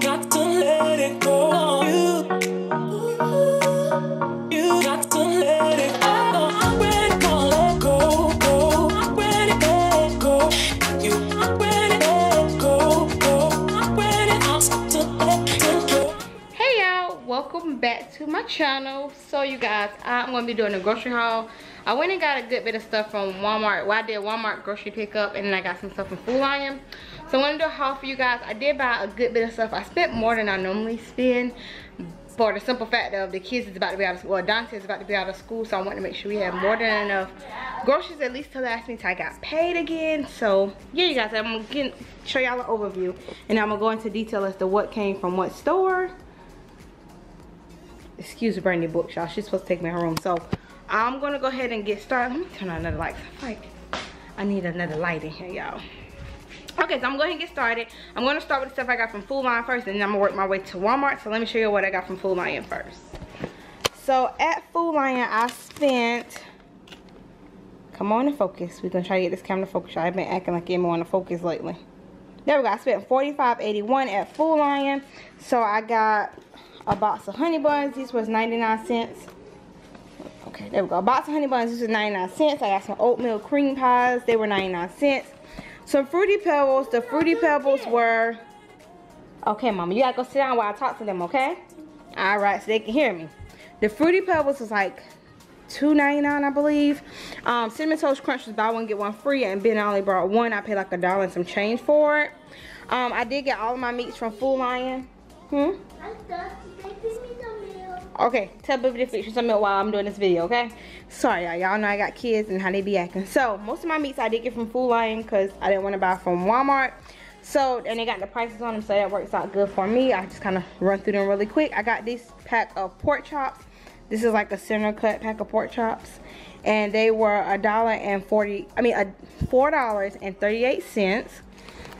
Got to let it go. Back to my channel. So you guys, I'm gonna be doing a grocery haul. I went and got a good bit of stuff from Walmart. Well, I did Walmart grocery pickup and then I got some stuff from Food Lion. So I'm gonna do a haul for you guys. I did buy a good bit of stuff. I spent more than I normally spend for the simple fact of the kids is about to be out of school. Well, Donte is about to be out of school, so I want to make sure we have more than enough groceries at least to last me till I got paid again. So yeah, you guys, I'm gonna get, show y'all an overview and I'm gonna go into detail as to what came from what store excuse Brandy books, y'all. She's supposed to take me to her room. So I'm gonna go ahead and get started. Let me turn on another light. Like I need another light in here, y'all. Okay, so I'm going to get started. I'm gonna start with the stuff I got from Food Lion first, and then I'm gonna work my way to Walmart. So let me show you what I got from Food Lion first. So at Food Lion, I spent. Come on and focus. We're gonna try to get this camera to focus. I've been acting like it want to focus lately. There we go. I spent $45.81 at Food Lion. So I got a box of honey buns. These was 99 cents. Okay, there we go. A box of honey buns. This was 99 cents. I got some oatmeal cream pies. They were 99 cents. Some Fruity Pebbles. The Fruity Pebbles were... Okay, Mama. You gotta go sit down while I talk to them, okay? Alright, so they can hear me. The Fruity Pebbles was like $2.99, I believe. Um, Cinnamon Toast Crunch was buy one, get one free. And Ben only brought one. I paid like a dollar and some change for it. Um, I did get all of my meats from Food Lion. Hmm? Okay, tell Biffy to fix something while I'm doing this video, okay? Sorry, y'all. Y'all know I got kids and how they be acting. So, most of my meats I did get from Food Lion because I didn't want to buy from Walmart. So, and they got the prices on them, so that works out good for me. I just kind of run through them really quick. I got this pack of pork chops. This is like a center cut pack of pork chops. And they were a dollar and forty, I mean, a $4.38.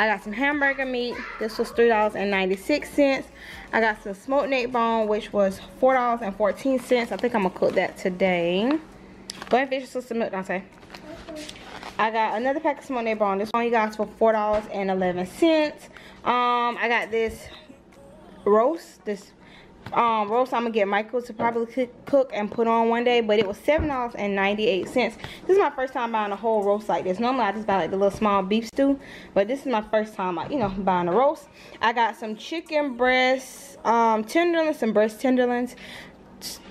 I got some hamburger meat. This was $3.96. I got some smoked neck bone, which was $4.14. I think I'm going to cook that today. Go ahead and finish with some milk, Donte. I got another pack of smoked neck bone. This one you guys for $4.11. Um, I got this roast, this um, roast I'm gonna get Michael to probably cook and put on one day, but it was seven dollars and ninety eight cents. This is my first time buying a whole roast like this. Normally I just buy like the little small beef stew, but this is my first time like you know buying a roast. I got some chicken breasts, um, tenderloins, some breast tenderloins,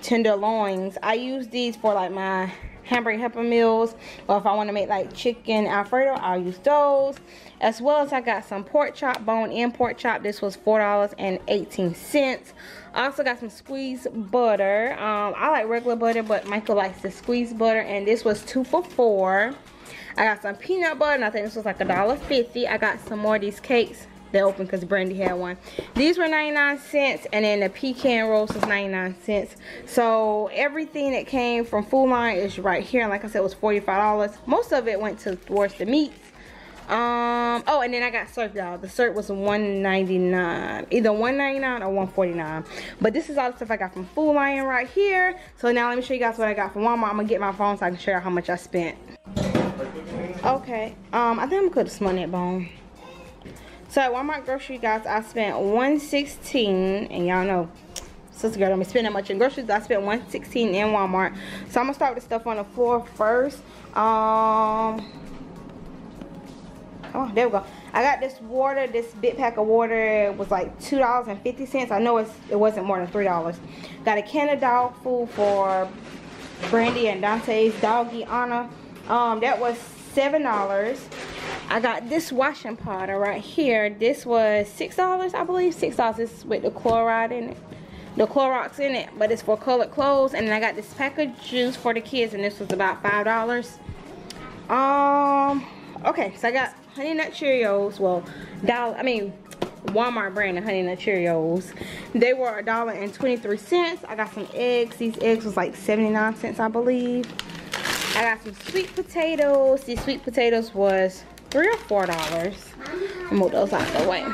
tenderloins. I use these for like my hamburger helper meals. Or if I want to make like chicken alfredo I'll use those. As well as I got some pork chop bone in pork chop. This was four dollars and 18 cents. I also got some squeezed butter. Um, I like regular butter but Michael likes the squeezed butter and this was two for four. I got some peanut butter and I think this was like a dollar fifty. I got some more of these cakes they open because Brandy had one. These were 99 cents and then the pecan roast was 99 cents. So everything that came from Food Lion is right here. And like I said, it was $45. Most of it went to towards the meats. Um, oh, and then I got syrup, y'all. The syrup was 1.99, either 1.99 or 1.49. But this is all the stuff I got from Food Lion right here. So now let me show you guys what I got from Walmart. I'm gonna get my phone so I can show you how much I spent. Okay, um, I think I'm gonna cook the small neck bone. So at Walmart grocery guys, I spent 116 and y'all know sister girl don't be spending much in groceries. I spent 116 in Walmart. So I'm gonna start with the stuff on the floor first. Um Oh, there we go. I got this water, this big pack of water was like $2.50. I know it's, it wasn't more than $3. Got a can of dog food for Brandy and Donte's doggy Anna. Um, that was $7. I got this washing powder right here. This was $6, I believe. $6 is with the chloride in it. The Clorox in it, but it's for colored clothes. And then I got this pack of juice for the kids, and this was about $5. Um, okay, so I got Honey Nut Cheerios. Well, dollar, I mean, Walmart brand of Honey Nut Cheerios. They were a dollar and 23 cents. I got some eggs. These eggs was like 79 cents, I believe. I got some sweet potatoes. These sweet potatoes was three or four dollars. Move those out the way.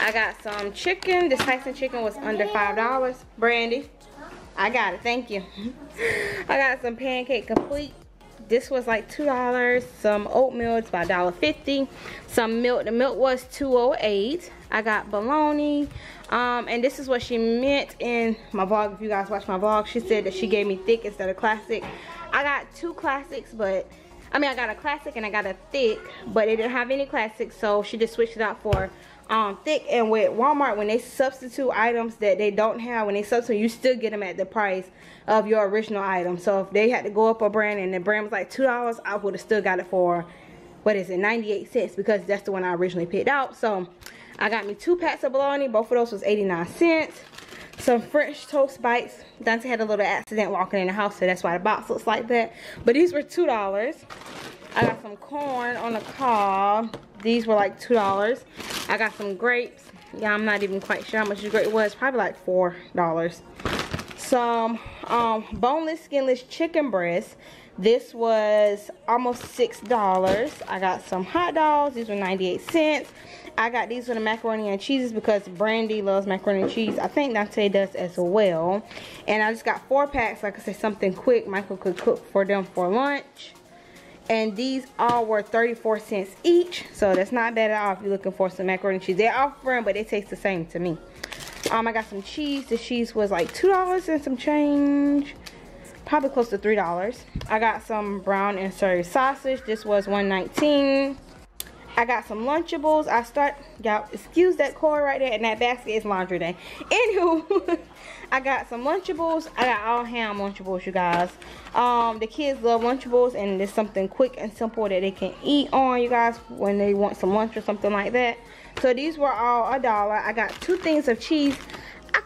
I got some chicken. This Tyson chicken was under five dollars. Brandy, I got it. Thank you. I got some pancake complete. This was like two dollars. Some oatmeal. It's about dollar fifty. Some milk. The milk was 208. I got bologna. Um, and this is what she meant in my vlog. If you guys watch my vlog, she said that she gave me thick instead of classic. I got two classics, but I mean, I got a classic and I got a thick, but it didn't have any classic, so she just switched it out for um, thick. And with Walmart, when they substitute items that they don't have, when they substitute, you still get them at the price of your original item. So if they had to go up a brand and the brand was like $2, I would have still got it for, what is it, 98 cents because that's the one I originally picked out. So I got me two packs of bologna. Both of those was 89 cents. Some French toast bites. Donte had a little accident walking in the house, so that's why the box looks like that. But these were $2. I got some corn on the cob. These were like $2. I got some grapes. Yeah, I'm not even quite sure how much the grape was. Probably like $4. Some um, boneless, skinless chicken breast. This was almost $6. I got some hot dogs. These were 98 cents. I got these with the macaroni and cheeses because Brandy loves macaroni and cheese. I think Donte does as well. And I just got four packs. Like I said, something quick Michael could cook for them for lunch. And these all were 34 cents each. So that's not bad at all if you're looking for some macaroni and cheese. They're offering, but they taste the same to me. Um, I got some cheese. The cheese was like $2 and some change. Probably close to $3. I got some Brown 'N Serve sausage. This was 119 I got some Lunchables. I start, y'all, excuse that cord right there, and that basket is laundry day. Anywho, I got some Lunchables. I got all ham Lunchables, you guys. Um, the kids love Lunchables, and it's something quick and simple that they can eat on, you guys, when they want some lunch or something like that. So these were all a dollar. I got two things of cheese.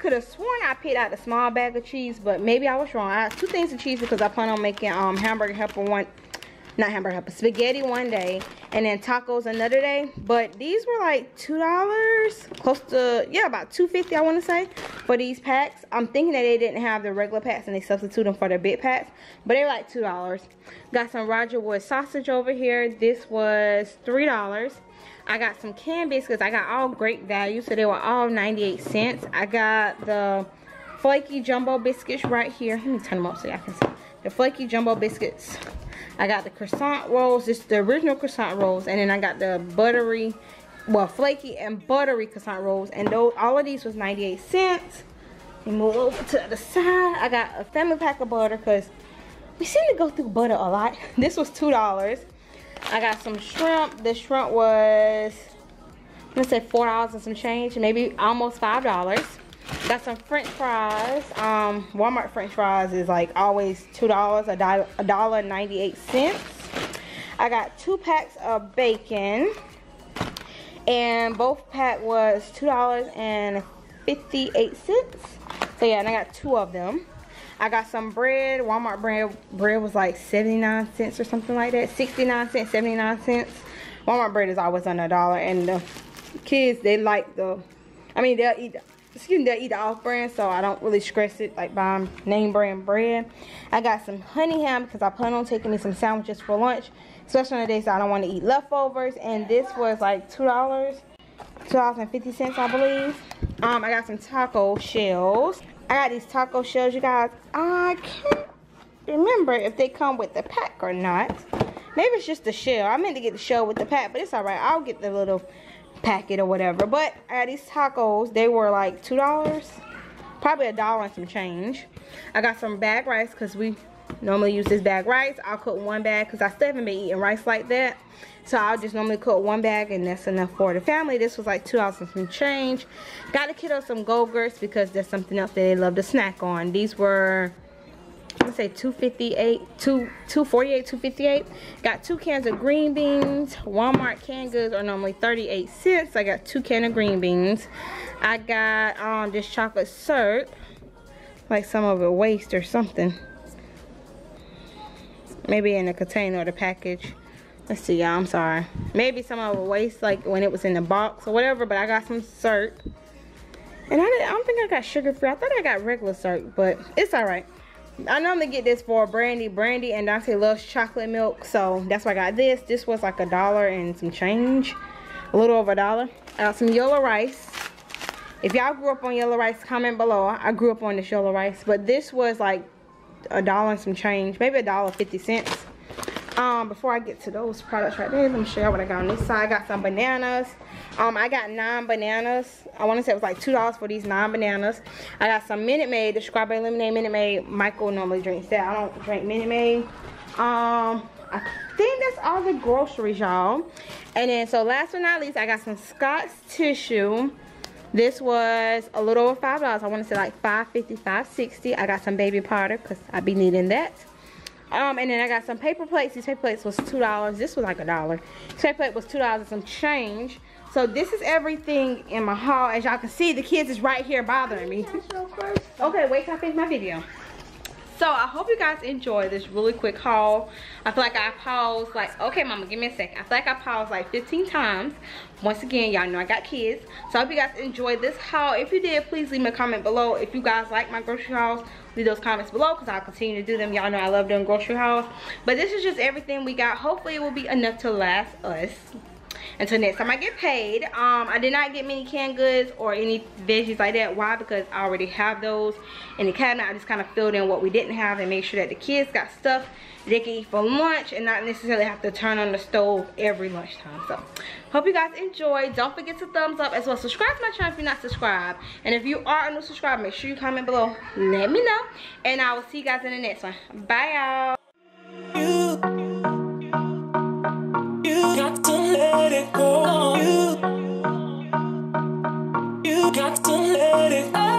Could have sworn I picked out the small bag of cheese, but maybe I was wrong. I got two things of cheese because I plan on making um, hamburger helper one not hamburger helper, spaghetti one day, and then tacos another day. But these were like $2, close to, yeah, about 250 I want to say, for these packs. I'm thinking that they didn't have the regular packs and they substitute them for their big packs. But they were like $2. Got some Roger Wood sausage over here. This was $3. I got some canned biscuits. I got all great value, so they were all 98 cents. I got the flaky jumbo biscuits right here. Let me turn them up so y'all can see. The flaky jumbo biscuits I got the croissant rolls. This the original croissant rolls. And then I got the buttery, well, flaky and buttery croissant rolls. And those, all of these was 98 cents. And move over to the side. I got a family pack of butter because we seem to go through butter a lot. This was $2. I got some shrimp. The shrimp was, I'm to say $4 and some change. Maybe almost $5. Got some french fries. Um, Walmart french fries is like always $2, a dollar, a dollar 98 cents. I got two packs of bacon. And both pack was $2.58. So yeah, and I got two of them. I got some bread. Walmart bread bread was like 79 cents or something like that. 69 cents, 79 cents. Walmart bread is always under a dollar. And the kids, they like the, I mean, they'll eat excuse me, they eat off brand, so I don't really stress it like buying name brand bread. I got some honey ham because I plan on taking me some sandwiches for lunch, especially on the days I don't want to eat leftovers. And this was like two dollars, two dollars and fifty cents, I believe. Um, I got some taco shells. I got these taco shells, you guys. I can't remember if they come with the pack or not. Maybe it's just the shell. I meant to get the shell with the pack, but it's all right. I'll get the little packet or whatever. But at these tacos, they were like $2. Probably a dollar and some change. I got some bag rice because we normally use this bag rice. I'll cook one bag because I still haven't been eating rice like that. So I'll just normally cook one bag and that's enough for the family. This was like $2 and some change. Got the kiddos some Go-Gurts because there's something else that they love to snack on. These were let's say 258 2 248 258 got two cans of green beans walmart canned goods are normally 38 cents i got two cans of green beans i got um this chocolate syrup like some of it waste or something maybe in the container or the package let's see y'all i'm sorry maybe some of it waste like when it was in the box or whatever but i got some syrup and I, I don't think I got sugar free. I thought I got regular syrup, but it's all right. I normally get this for Brandy. Brandy and Donte loves chocolate milk, so that's why I got this. This was like a dollar and some change. A little over a dollar. I got some yellow rice. If y'all grew up on yellow rice, comment below. I grew up on this yellow rice, but this was like a dollar and some change. Maybe a dollar fifty cents. Um, before I get to those products right there, let me show you what I got on this side. I got some bananas. Um, I got nine bananas. I want to say it was like two dollars for these nine bananas. I got some Minute Maid, the strawberry lemonade Minute Maid. Michael normally drinks that. I don't drink Minute Maid. Um, I think that's all the groceries, y'all. And then, so last but not least, I got some Scott's tissue. This was a little over five dollars. I want to say like five fifty, five sixty. I got some baby powder because I be needing that. Um, and then I got some paper plates. These paper plates was two dollars. This was like a dollar. This paper plate was two dollars and some change. So this is everything in my haul. As y'all can see, the kids is right here bothering me. Okay, wait till I finish my video. So I hope you guys enjoy this really quick haul. I feel like I paused like, okay mama, give me a second. I feel like I paused like 15 times. Once again, y'all know I got kids. So I hope you guys enjoyed this haul. If you did, please leave me a comment below. If you guys like my grocery hauls, leave those comments below because I'll continue to do them. Y'all know I love doing grocery hauls. But this is just everything we got. Hopefully it will be enough to last us until next time I get paid. Um, I did not get many canned goods or any veggies like that. Why? Because I already have those in the cabinet. I just kind of filled in what we didn't have and make sure that the kids got stuff they can eat for lunch and not necessarily have to turn on the stove every lunchtime. So, hope you guys enjoy. Don't forget to thumbs up as well. Subscribe to my channel if you're not subscribed. And if you are a new subscriber, make sure you comment below. Let me know. And I will see you guys in the next one. Bye, y'all. you got to let it go.